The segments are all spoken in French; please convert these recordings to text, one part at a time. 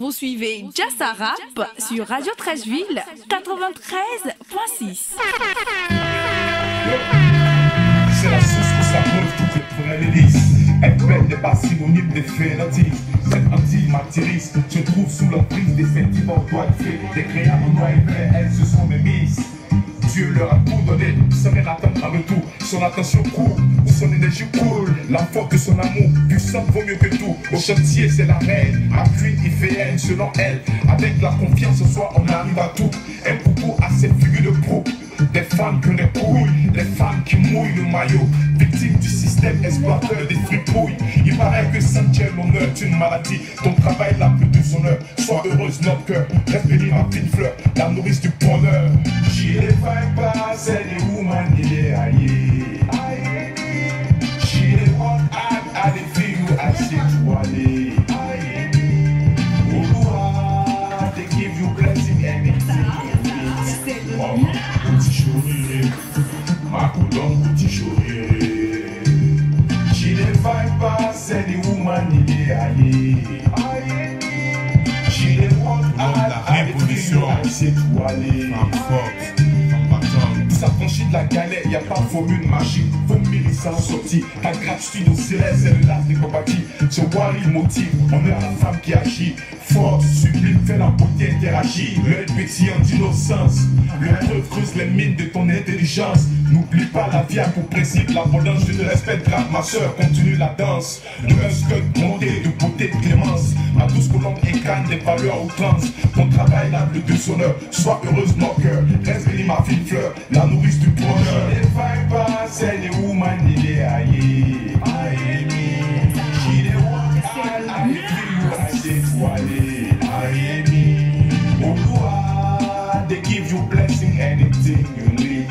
Vous suivez Jassa Rap sur Radio Trècheville 93.6. C'est la source où s'approche toutes les premières délices. Elle pète des pas synonymes des. Cette anti-martyris se trouve sous l'emprise des sentiments doigts de fée. Des créas en noir et blanc, elles se sont mémises. Dieu leur a tout donné, sans rien attendre en retour. Son attention court, son énergie coule. La force de son amour, puissante vaut mieux que tout. Au chantier, c'est la reine. Appui, il fait elle, selon elle. Avec la confiance ce soir, on arrive à tout. Un coucou à cette figure de proue. Des femmes ont des couilles, des femmes qui mouillent le maillot, victimes du système exploiteur des fripouilles. Il paraît que sentir l'honneur est une maladie. Ton travail n'a plus de son heure. Sois heureuse, notre cœur. Reste béni, ma petite fleur, la nourrice du bonheur. She the viper, c'est the woman, il est the viper, c'est the woman, il est aïe. She the one act, I the feel you, I see you aller. Femme forte, femme battante. S'affranchit de la galère, y a pas formule magique. Faut ça en sortie. Ta gratitude au céleste, c'est le last des compagnies. Ce wari motive, on est la femme qui agit. Forte, sublime, fait la beauté interagir. L'œil pétillant d'innocence. Le preuve creuse les mines de ton intelligence. N'oublie pas la vie a pour principe. L'abondance, je te respecte grave, ma soeur. Continue la danse. De un scud bondé, de beauté, de clémence. Ma douce colombe incarne des valeurs à outrance. Ton travail plus de sonneur. Sois heureuse, mon cœur. Reste béni, ma fine fleur. La nourrice du bonheur. Les vibes, c'est les woman, il est aïe. Aïe, She the one, I, I feel you, I say to aller. Aïe, Olua, they give you blessing, anything you need.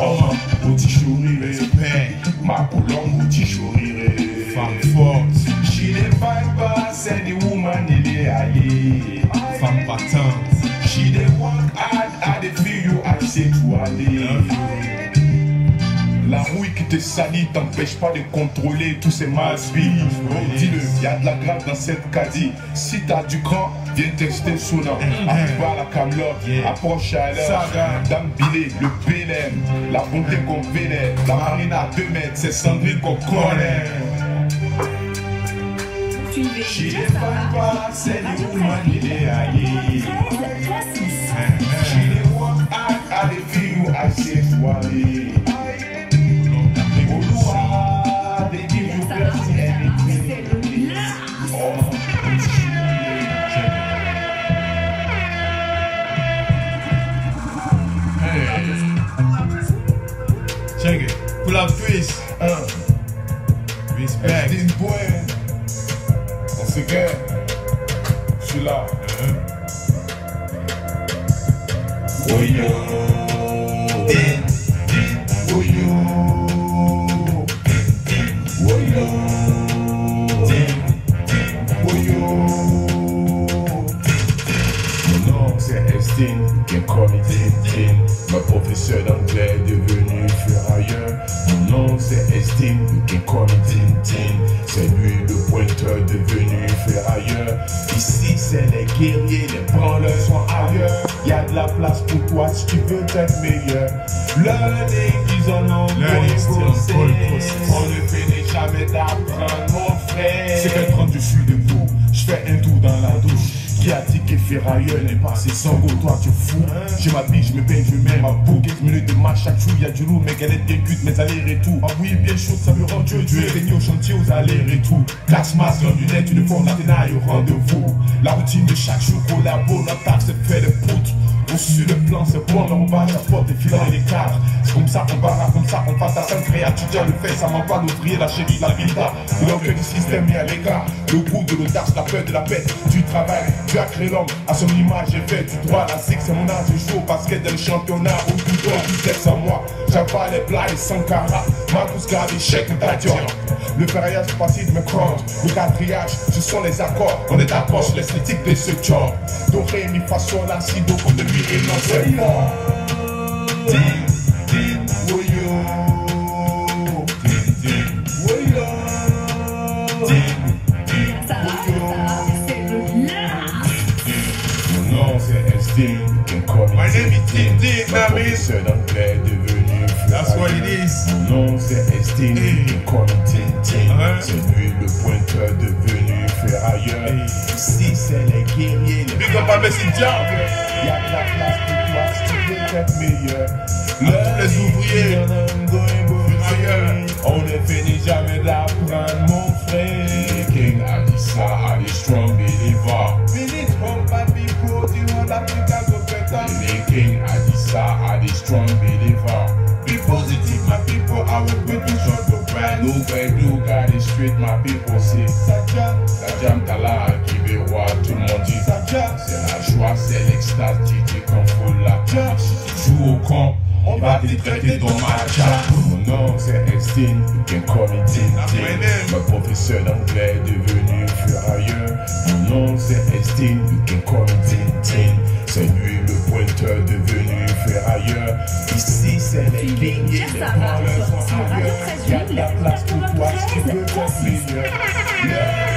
Oh, petit chouriré. Paix, Ma colombe, petit chouriré. femme forte, She the vibe, c'est the woman, il est aïe. femme battante. She the one, I, I the feel you, I say to aller. La rouille qui te salit t'empêche pas de contrôler tous ces masbilles. Oh, dis-le, y a de la grâce dans cette caddie. Si t'as du cran, viens tester Sona. Arrive à la Camelot, approche à l'heure. Dame Billet, le Bélem, la bonté qu'on vénère. La marine à 2 mètres, c'est Sandrine qu'on connaît. She est aïe. 93.6. She Pull up twist. uh, Respect. Estine Boy. On se gagne. Je suis là. Voyons. Voyons. Voyons. Voyons. Mon nom c'est Estine, bien comme Tintin. Ma professeur d'anglais est devenu ferrailleur. Mon nom c'est Estine, bien comme Tintin. C'est lui le pointeur devenu ferrailleur. Ici c'est les guerriers, les branleurs sont ailleurs. Y a de la place pour toi si tu veux être meilleur. Learning is an ongoing process. On ne finit jamais d'apprendre, Que ferrailleur n'est pas assez sango, toi tu fous. Je m'habille, je me peins, je mets ma boue. 15 minutes de marche chaque jour, y a du lourd, mes galettes décutent, mes allers-retours. Ah oui, bien chaud, ça me rend Dieu, Dieu est régné au chantier, aux allers-retours. Classe masse, lunettes, uniforme, la tenaille au rendez-vous. La routine de chaque jour collabo, notre taf c'est fait de poutres. Sur le plan, c'est on va j'apporte des filets et des cadres. C'est comme ça qu'on barra, comme ça qu'on passe à cinq créatures, le fait, ça m'en va l'ouvrier, la chérie, la donc que le système mis à l'écart. Le goût de l'audace, la peur de la paix, du travail, tu as créé l'homme, à son image, j'ai fait du droit, la six, c'est mon âge, je joue au basket dans le championnat, au judo, du sexe à moi. J'avale les et sans cara, ma douce garde, échec, d'ailleurs. Le ferraillage passif me compte, le quatriage, ce sont les accords, on est d'accord sur l'esthétique de ce job. Do, ré, mi, fa, sol, la, si, de in my cellular. Deep, deep, where you? Deep, deep. Non, c'est un. My name is Deep Deep, that means. C'est un de That's what it is. Nom c'est Estin, you can call me Tintin. C'est lui le pointeur devenu ferrailleur. Ici c'est les guerriers, les Big up à. Y'a de la place pour toi si tu veux être meilleur. tous les ouvriers. Ferrailleurs. On ne finit jamais d'apprendre, mon frère. King a dit ça à des strong from bad people, the one that you can go better. King a dit ça à des strong believers. No got it straight, my people say. Saja, La jam tala qui veut voir tout le monde dit. C'est la joie, c'est l'extase, Titi quand faut la Si tu joues au camp, on va te traiter dans ma chat. Mon nom c'est Estin, you can call me Tintin. Ma professeur d'anglais devenu furailleur. Mon nom c'est Estin, you can call me Tintin. C'est lui le pointeur devenu ferrailleur. Ici c'est les lignes, les Jazz branleurs sont ailleurs. Y'a de la place pour toi tu être 93.6. meilleur. Yeah.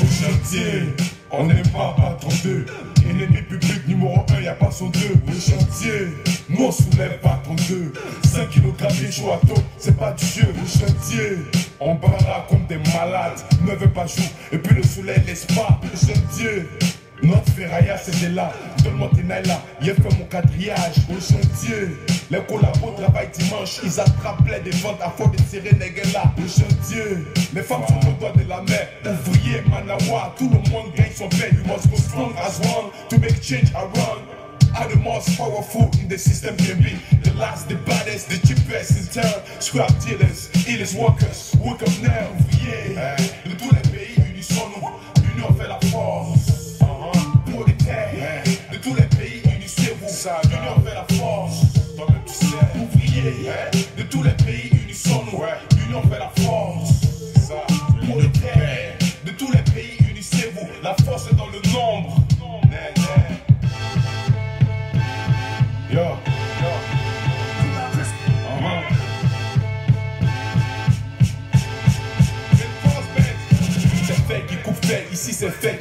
Au chantier, on n'est pas patron 2. Ennemi public numéro 1, y'a pas son 2. Au chantier, nous on soulève patron 2. 5 c'est pas du jeu. Chantier, on barra comme des malades. Ne veut pas jouer, et puis le soleil laisse pas? Chantier, notre ferraillage c'était là. Donne-moi tes naïlas, y'a fait mon quadrillage. Au chantier, les collabos travaillent dimanche. Ils attrapaient des ventes à force de serrer les là. Au chantier, les femmes sont au doigt de la mer. Ouvriers, manawa, tout le monde gagne son paix. You must go strong as one to make change around. Are the most powerful in the system can be the last, the baddest, the cheapest in town. Scrap dealers, illest workers, wake up now, ouvriers.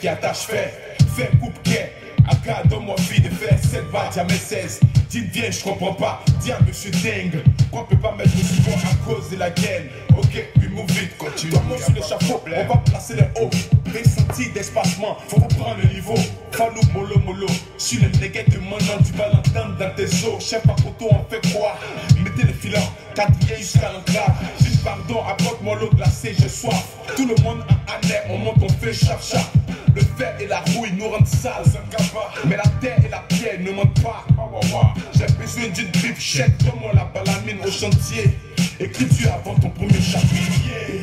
Qui attache fait. Fait coupe quai, Aka donne-moi vie de fait, 7 balles, jamais 16. Dites viens, je comprends pas, dis à monsieur dingue. Qu'on peut pas mettre le support à cause de la gaine. Ok, we move vite, continue. Sur le chapeau, on va placer les hauts. Ressenti d'espacement, faut reprendre le niveau. Falou, mollo, mollo. Sur les néguettes de mon nom, tu vas l'entendre dans tes os. Chef à poteau, on fait quoi? Mettez les filants, quatrième jusqu'à l'enclave. Juste pardon, apporte-moi l'eau glacée, j'ai soif. Tout le monde en année, on monte, on fait chap chap. Le fer et la rouille nous rendent sales, mais la terre et la pierre ne mentent pas. J'ai besoin d'une chèque, donne-moi la balamine au chantier. Écris-tu avant ton premier chapitre?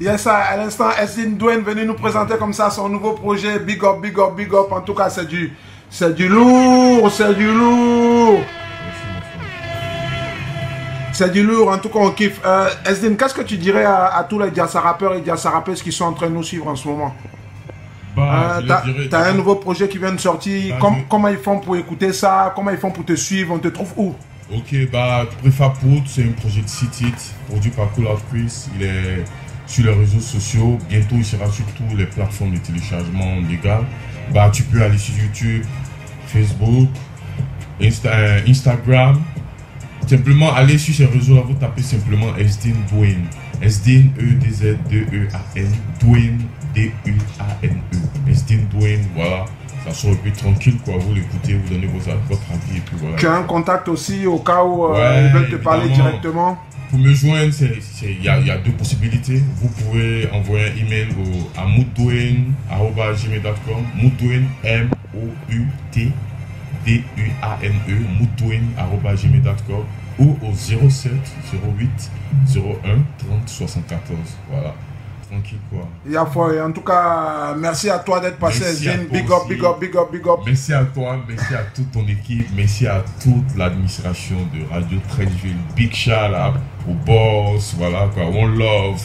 Yes, à l'instant, Esline Dwayne venu nous présenter comme ça son nouveau projet. Big up, big up, big up. En tout cas, c'est du, c'est du lourd, c'est du lourd. C'est du lourd, en tout cas, on kiffe. Euh, Esline, qu'est-ce que tu dirais à, à tous les Diassa rappeurs et Diassa rappeuses qui sont en train de nous suivre en ce moment? Bah, Euh, T'as un nouveau projet qui vient de sortir. Bah, Com- je- Comment ils font pour écouter ça? Comment ils font pour te suivre? On te trouve où? Ok, bah, Préfab Poudre, c'est un projet de site hit produit par Cool Out Chris. Il est sur les réseaux sociaux. Bientôt, il sera sur toutes les plateformes de téléchargement légales. Bah, tu peux aller sur YouTube, Facebook, Insta- euh, Instagram. Simplement, allez sur ces réseaux-là, vous tapez simplement Esdin Dwayne. Esdin, E-D-Z-D-E-A-N. Dwayne, D-U-A-N-E. Esdin Dwayne, voilà. Ça sort puis tranquille, quoi. Vous l'écoutez, vous donnez vos, votre avis et puis voilà. Tu as un contact aussi au cas où euh, Ouais, ils veulent te parler directement? Pour me joindre, il y, a- deux possibilités. Vous pouvez envoyer un email à moudouane.gmail.com. Moudouane, M-O-U-T-D-U-A-N-E, moudouane.gmail.com ou au 07 08 01 30 74. Voilà. Tranquille quoi. Il y a foi. Et En tout cas, merci à toi d'être passé. Big up, big up, big up, big up. Merci à toi, merci à toute ton équipe, merci à toute l'administration de Radio Trendville. Big shout out au boss, voilà quoi, One Love.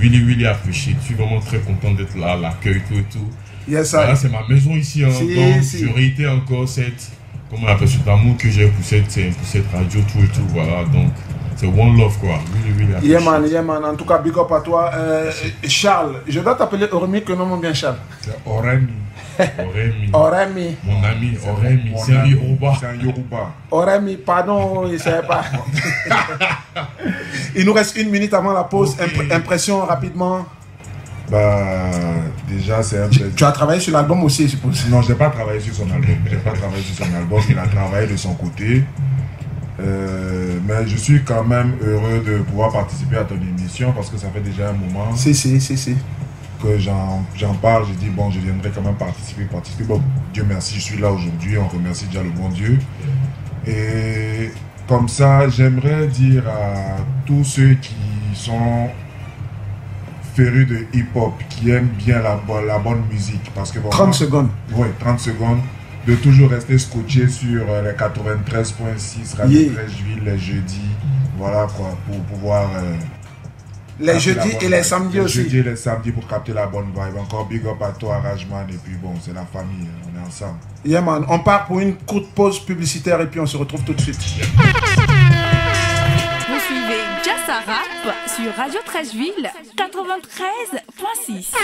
Really, really apprécié. Je suis vraiment très content d'être là, l'accueil, tout et tout. Yes, Voilà, c'est ma maison ici. Hein, Si, donc, si. je réitère encore cette, comment on appelle cet amour que j'ai pour cette, pour cette radio, tout et tout. Voilà, donc c'est One Love quoi. Really, really Yeah man, yeah man. En tout cas, big up à toi. Euh, Charles, je dois t'appeler Ormi, que nom bien Charles. C'est Oremi. Oremi. Oremi. Mon ami, Oremi. Mon C'est un ami, Yoruba. C'est un Yoruba. Oremi, pardon, il ne savait pas. il nous reste une minute avant la pause. Impression rapidement. Bah, déjà, c'est un plaisir. Tu as travaillé sur l'album aussi, je suppose. Non, je n'ai pas travaillé sur son album. Je n'ai pas travaillé sur son album. Il a travaillé de son côté. Euh, mais je suis quand même heureux de pouvoir participer à ton émission parce que ça fait déjà un moment Si, si, si, si. que j'en parle. J'ai dit, bon, je viendrai quand même participer, participer. Bon, Dieu merci, je suis là aujourd'hui. On remercie déjà le bon Dieu. Et comme ça, j'aimerais dire à tous ceux qui sont férus de hip-hop, qui aiment bien la, la bonne musique, parce que bon, 30 moi- secondes. oui, 30 secondes. De toujours rester scotché sur euh, les 93.6 Radio Yeah. Trècheville les jeudis. Voilà quoi, pour pouvoir. euh, Les jeudis et les samedis les aussi. jeudis et les samedis pour capter la bonne vibe. Encore big up à toi, Rajman. Et puis bon, c'est la famille, hein, on est ensemble. Yeah man, on part pour une courte pause publicitaire et puis on se retrouve tout de suite. Vous suivez Jassa Rap sur Radio Trècheville 93.6.